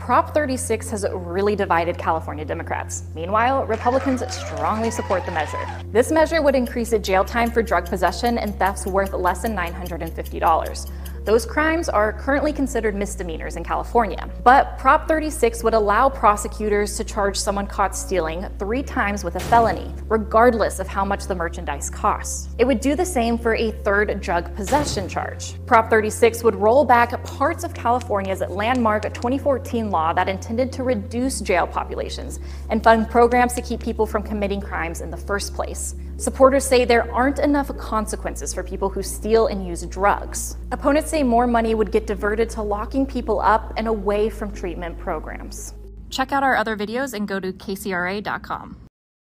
Prop 36 has really divided California Democrats. Meanwhile, Republicans strongly support the measure. This measure would increase jail time for drug possession and thefts worth less than $950. Those crimes are currently considered misdemeanors in California. But Prop 36 would allow prosecutors to charge someone caught stealing three times with a felony, regardless of how much the merchandise costs. It would do the same for a third drug possession charge. Prop 36 would roll back parts of California's landmark 2014 law that intended to reduce jail populations and fund programs to keep people from committing crimes in the first place. Supporters say there aren't enough consequences for people who steal and use drugs. Opponents say more money would get diverted to locking people up and away from treatment programs. Check out our other videos and go to kcra.com.